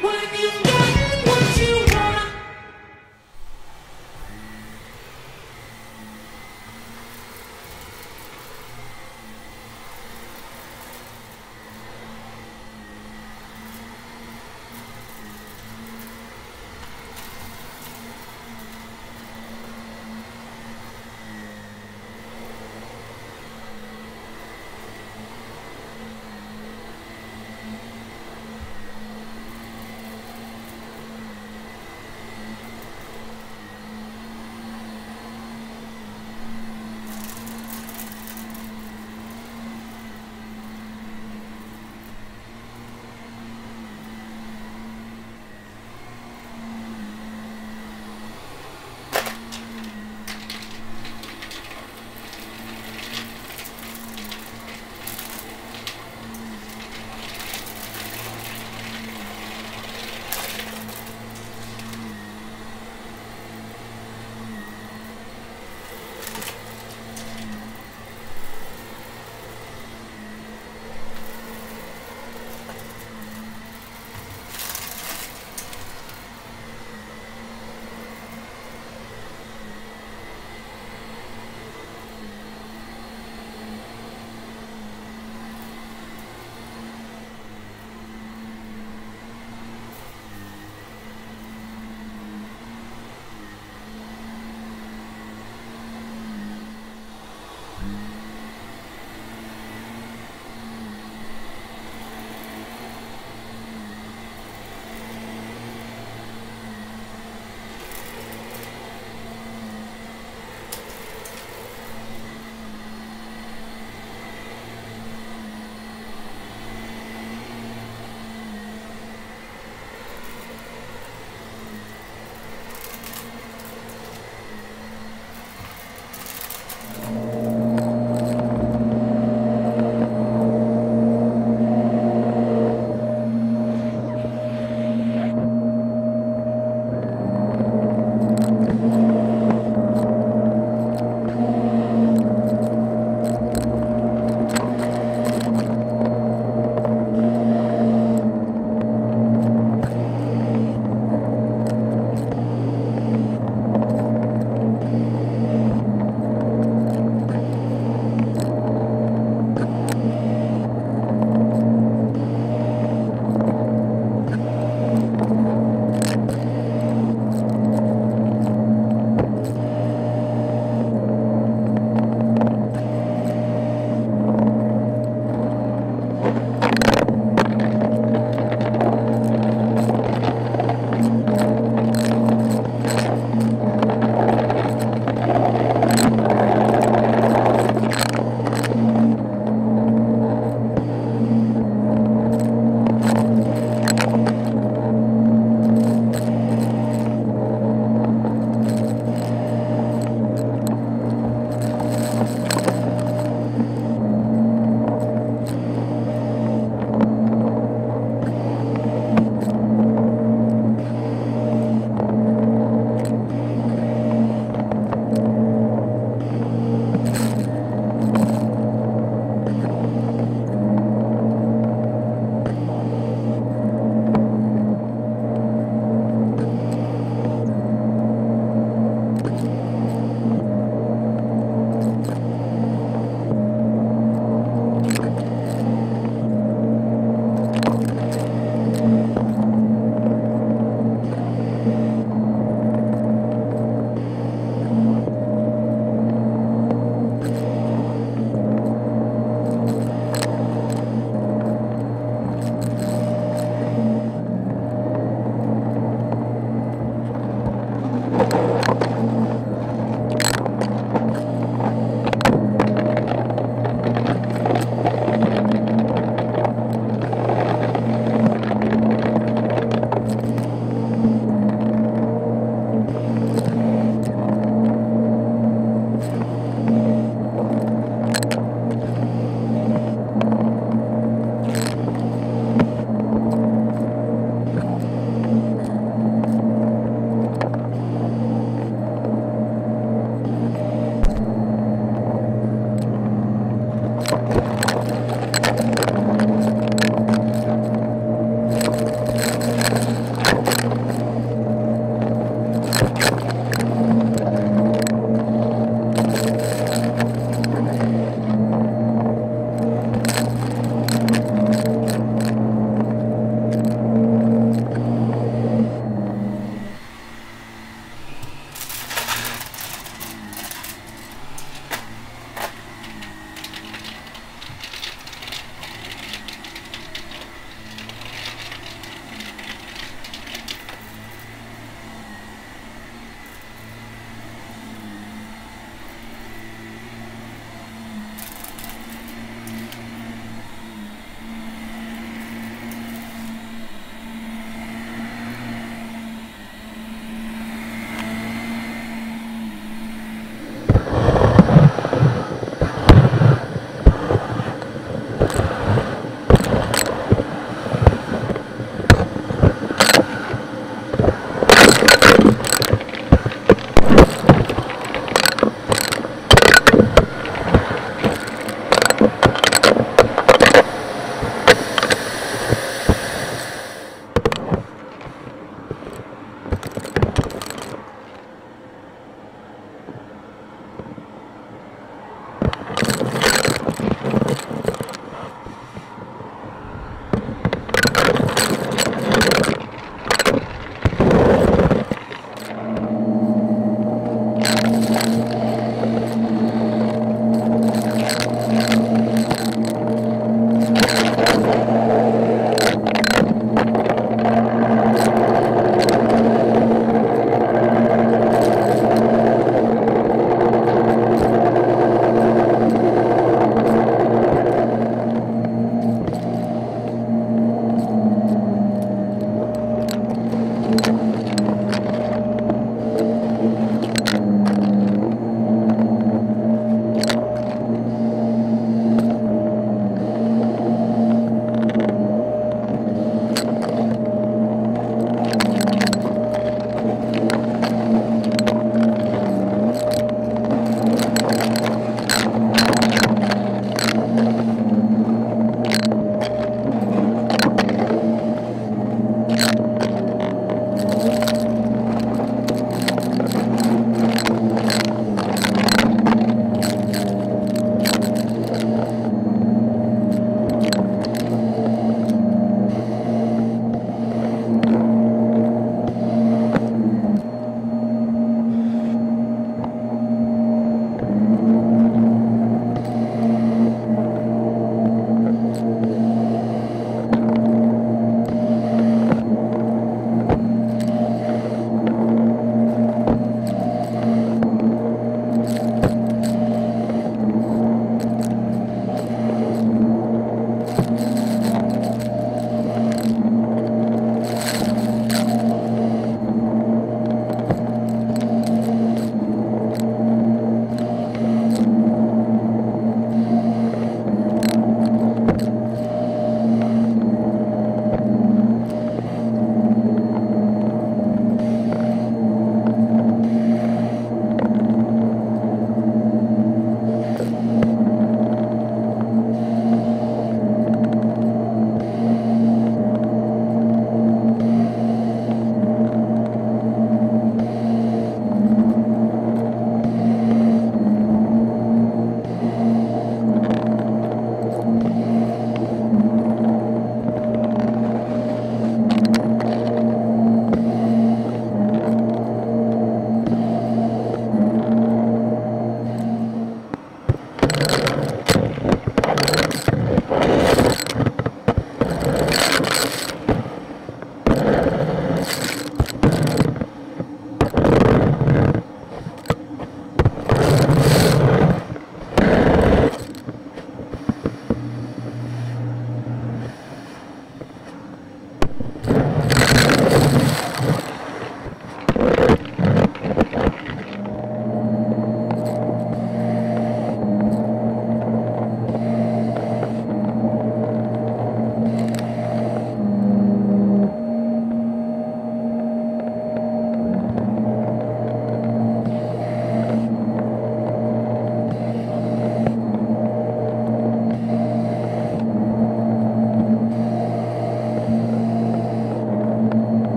When you